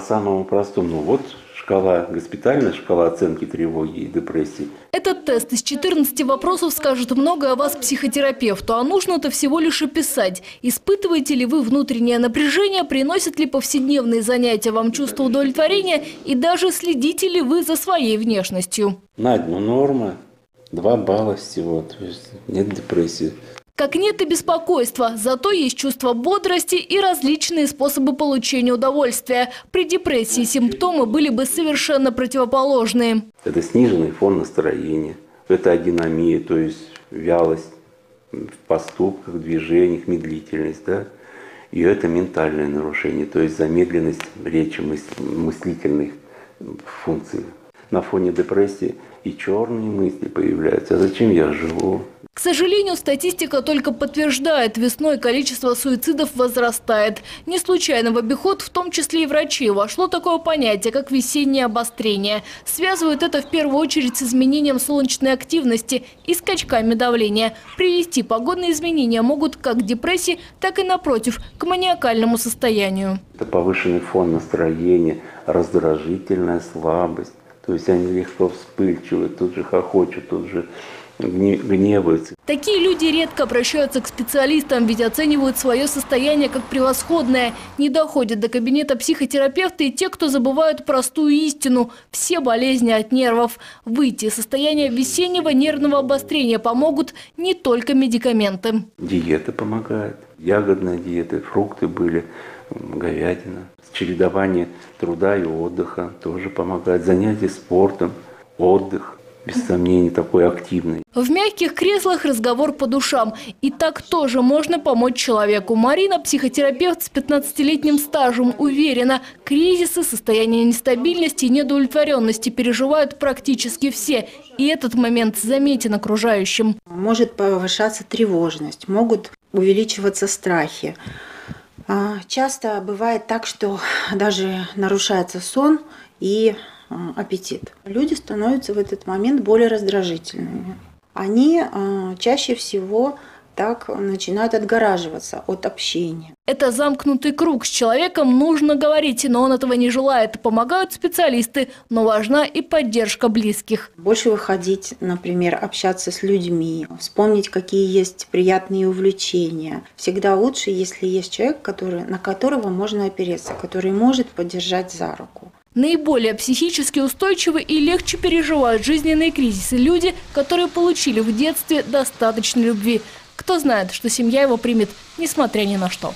самому простому. Вот шкала, госпитальная шкала оценки тревоги и депрессии. Этот тест из 14 вопросов скажет много о вас психотерапевту, а нужно-то всего лишь описать. Испытываете ли вы внутреннее напряжение, приносят ли повседневные занятия вам чувство удовлетворения и даже следите ли вы за своей внешностью? На дню норма, 2 балла всего, то есть нет депрессии. Как нет и беспокойства, зато есть чувство бодрости и различные способы получения удовольствия. При депрессии симптомы были бы совершенно противоположные. Это сниженный фон настроения, это адинамия, то есть вялость в поступках, движениях, медлительность, да? И это ментальное нарушение, то есть замедленность речи, мыслительных функций. На фоне депрессии и черные мысли появляются. А зачем я живу? К сожалению, статистика только подтверждает, весной количество суицидов возрастает. Не случайно в обиход, в том числе и врачей, вошло такое понятие, как весеннее обострение. Связывают это в первую очередь с изменением солнечной активности и скачками давления. Привести погодные изменения могут как к депрессии, так и, напротив, к маниакальному состоянию. Это повышенный фон настроения, раздражительная слабость. То есть они легко вспыльчивы, тут же хохочут, тут же гневаются. Такие люди редко обращаются к специалистам, ведь оценивают свое состояние как превосходное. Не доходят до кабинета психотерапевта и те, кто забывают простую истину – все болезни от нервов. Выйти из состояния весеннего нервного обострения помогут не только медикаменты. Диета помогает, ягодная диета, фрукты были, говядина. Чередование труда и отдыха тоже помогает. Занятия спортом, отдых – без сомнений, такой активный. В мягких креслах разговор по душам. И так тоже можно помочь человеку. Марина, психотерапевт с 15-летним стажем, уверена, кризисы, состояние нестабильности и недовлетворенности переживают практически все. И этот момент заметен окружающим. Может повышаться тревожность, могут увеличиваться страхи. А, часто бывает так, что даже нарушается сон и аппетит. Люди становятся в этот момент более раздражительными. Они а, чаще всего так начинают отгораживаться от общения. Это замкнутый круг. С человеком нужно говорить, но он этого не желает. Помогают специалисты, но важна и поддержка близких. Больше выходить, например, общаться с людьми, вспомнить, какие есть приятные увлечения. Всегда лучше, если есть человек, который, на которого можно опереться, который может поддержать за руку. Наиболее психически устойчивы и легче переживают жизненные кризисы люди, которые получили в детстве достаточно любви. Кто знает, что семья его примет, несмотря ни на что.